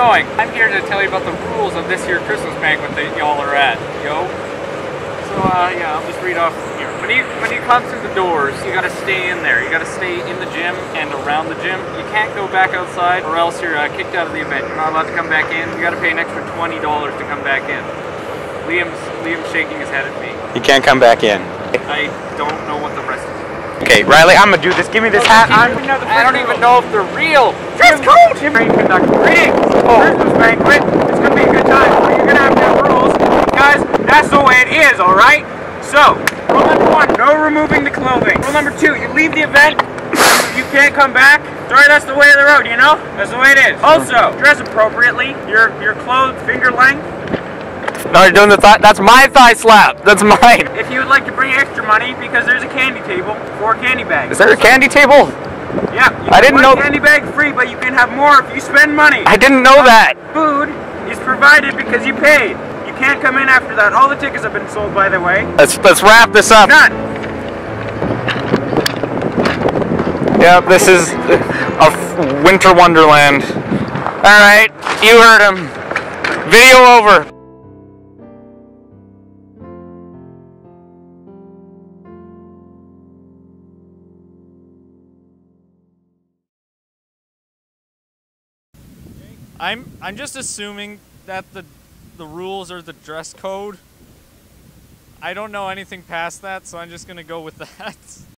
going? I'm here to tell you about the rules of this here Christmas banquet that y'all are at, yo. So, uh, yeah, I'll just read off from here. When you, when you come through the doors, you gotta stay in there. You gotta stay in the gym and around the gym. You can't go back outside or else you're uh, kicked out of the event. You're not allowed to come back in. You gotta pay an extra $20 to come back in. Liam's, Liam's shaking his head at me. You can't come back in. I don't know what the. Okay, Riley, I'm gonna do this. Give me this hat. I'm I don't even know if they're real. Dress code! Train conductor. Greetings! Christmas banquet. It's gonna be a good time, but you're gonna have to have rules. Guys, that's the way it is, alright? So, rule number one, no removing the clothing. Rule number two, you leave the event, you can't come back. Sorry, that's the way of the road, you know? That's the way it is. Also, dress appropriately. Your your clothes finger length. No, you're doing the thigh. That's my thigh slap. That's mine. If you would like to bring extra money, because there's a candy table, four candy bags. Is there a candy table? Yeah, you I didn't know- candy bag free, but you can have more if you spend money. I didn't know that. Food is provided because you paid. You can't come in after that. All the tickets have been sold, by the way. Let's let's wrap this up. None. Yep, this is a f- winter wonderland. All right, you heard him. Video over. I'm I'm just assuming that the the rules are the dress code. I don't know anything past that, so I'm just gonna go with that.